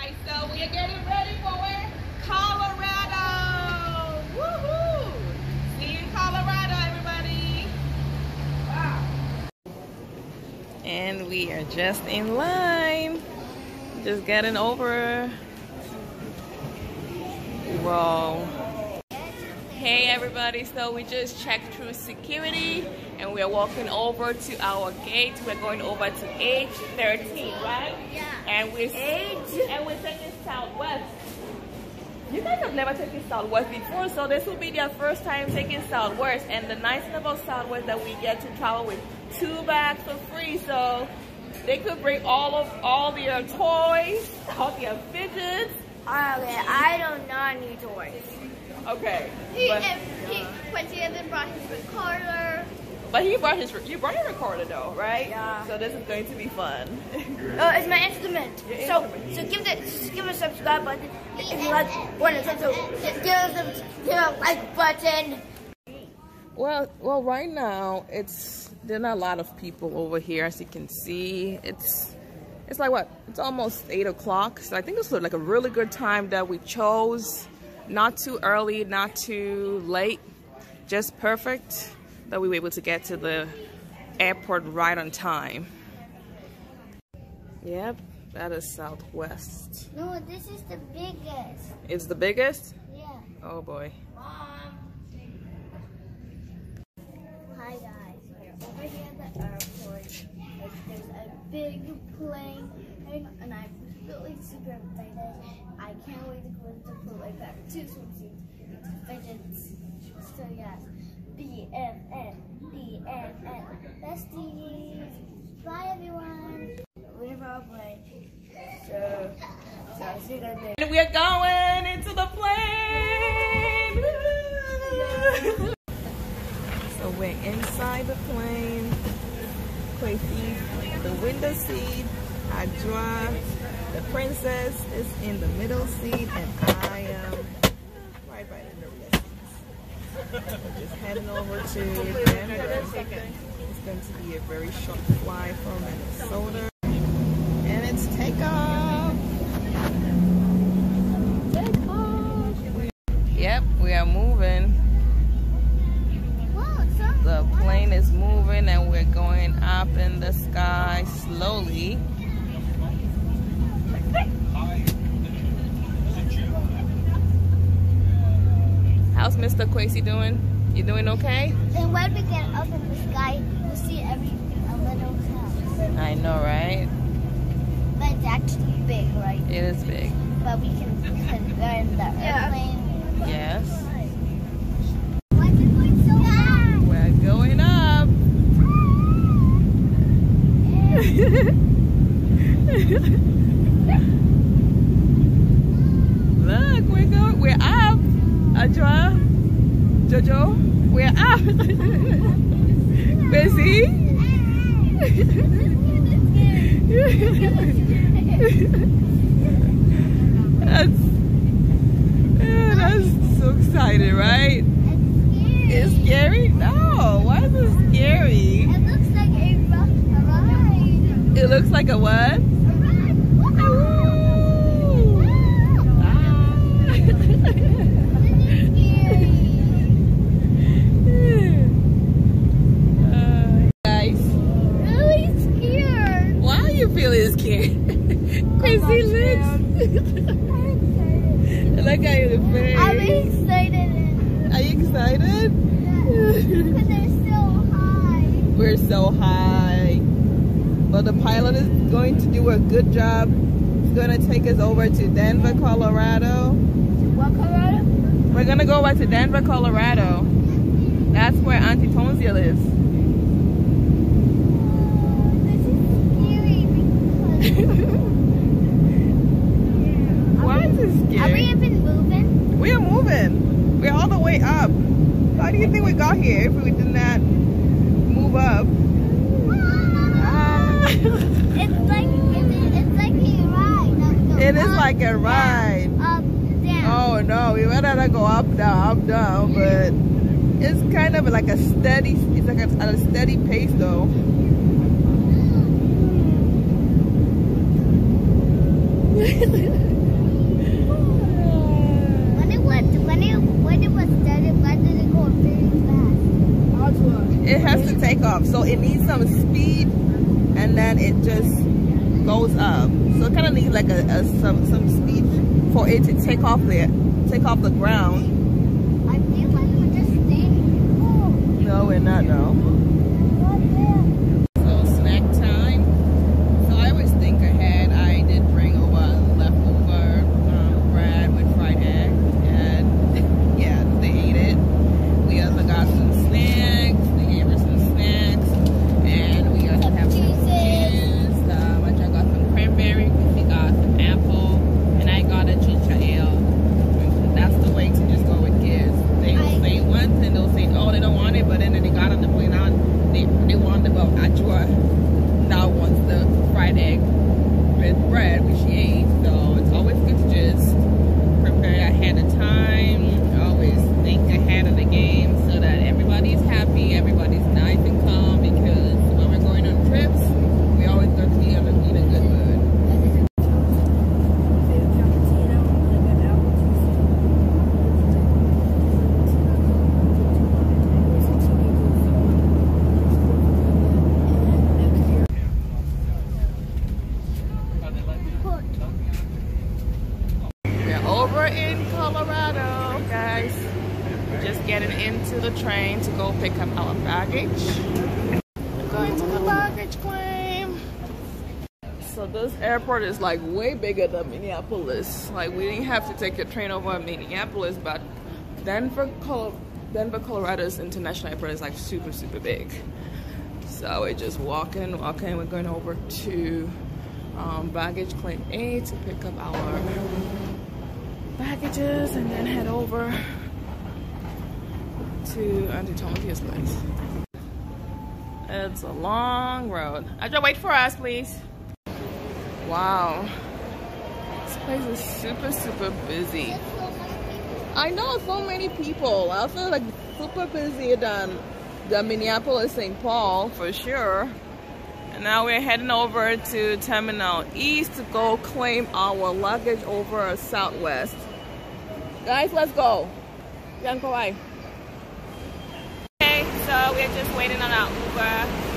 guys. So we are getting ready for where? Colorado. Woohoo! See you in Colorado, everybody. Wow. And we are just in line. Just getting over. Whoa. Hey everybody, so we just checked through security and we're walking over to our gate. We're going over to H13, right? Yeah. And we're H. and we're taking Southwest. You guys have never taken Southwest before, so this will be their first time taking Southwest. And the nice thing about Southwest that we get to travel with two bags for free, so they could bring all of all their toys, all their fidgets. Okay, I do not know, need toys. Okay, He, but, and he, Quincy hasn't brought his recorder. but he brought his you brought your recorder though, right? Yeah. So this is going to be fun. Oh, it's my instrument. Your so, instrument. so give the give a subscribe button if you like what it says. So, give us a, give a like button. Well, well, right now it's there are not a lot of people over here, as you can see. It's it's like what? It's almost eight o'clock. So I think this was like a really good time that we chose. Not too early, not too late, just perfect that we were able to get to the airport right on time. Yep, that is Southwest. No, this is the biggest. It's the biggest. Yeah. Oh boy. Hi guys, we're over here at the airport. There's, there's a big plane, and, I'm really super excited. I can't wait to go to put like that two swimsuits fidgets. So yes, BFF, BFF, besties. Bye everyone. We're probably. So, so see you guys later. And we're going into the plane. So we're inside the plane. The window seat. Adra, the princess, is in the middle seat, and I am right by the seats. We're just heading over to Denver. It's going to be a very short flight from Minnesota. And it's takeoff. Yep, we are moving. Whoa, some The plane is moving and we're going up in the sky slowly. How's Mr. Quasey doing? You doing okay? And when we get up in the sky, we'll see everything a little house. I know, right? But it's actually big, right? It is big. But we can, can go in the airplane. Yes. Why is it going so fast? We're going up. Look, we're going, we're up. Adra, Jojo, we're up. Busy? that's, yeah, that's so excited, right? It's scary? No, why is it scary? It looks like a, a ride. It looks like a what? A ride. Ooh. Ah. Uh, guys, Really scared. why are you feeling scared? Crazy lips. Look at your I'm face. excited. Are you excited? Because they're so high. We're so high. But the pilot is going to do a good job. He's going to take us over to Denver, Colorado. What Colorado? We're going to go over to Denver, Colorado. That's where Auntie lives. Oh, this is scary because. Why is it Are we even moving? We are moving. We're all the way up. How do you think we got here if we did not move up? Ah. It's like it's, it's like a ride. No, no, It is up, like a ride. Down, up, down. Oh no, we better not go up, down, up, down, but it's kind of like a steady, it's like a, at a steady pace though. it has to take off. So it needs some speed and then it just goes up. So it kind of needs like a, a, some, some speed for it to take off the take off the ground. I feel like we're just staying No, we're not, no. Guys. We're just getting into the train to go pick up our baggage. Going to the baggage claim. So this airport is like way bigger than Minneapolis. Like we didn't have to take a train over Minneapolis, but Denver, Col- Denver, Colorado's international airport is like super, super big. So we're just walking, walking. We're going over to um, baggage claim A to pick up our baggages and then head over to Auntie Tomotia's place. It's a long road. Aja, wait for us, please. Wow. This place is super, super busy. I know so many people. I feel like super busy than the Minneapolis St. Paul for sure. And now we're heading over to Terminal East to go claim our luggage over Southwest. Guys, let's go. Yan Kawai. Okay, so we're just waiting on our Uber.